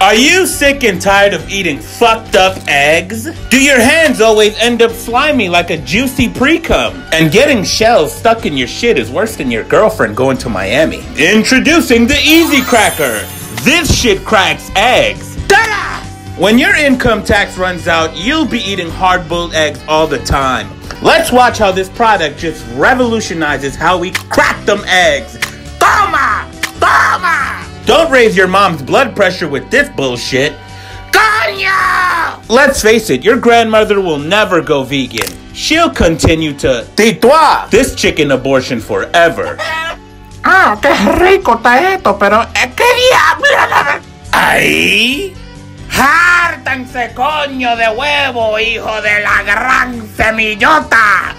Are you sick and tired of eating fucked up eggs? Do your hands always end up slimy like a juicy pre-cum? And getting shells stuck in your shit is worse than your girlfriend going to Miami. Introducing the EZ Cracker. This shit cracks eggs. Ta-da! When your income tax runs out, you'll be eating hard-boiled eggs all the time. Let's watch how this product just revolutionizes how we crack them eggs. Toma! Toma! Don't raise your mom's blood pressure with this bullshit. Coño! Let's face it, your grandmother will never go vegan. She'll continue to tituar this chicken abortion forever. Ah, qué rico está esto, pero eh, ¿qué diablo? ¡Ahí! ¡Hártanse, coño de huevo, hijo de la gran semillota!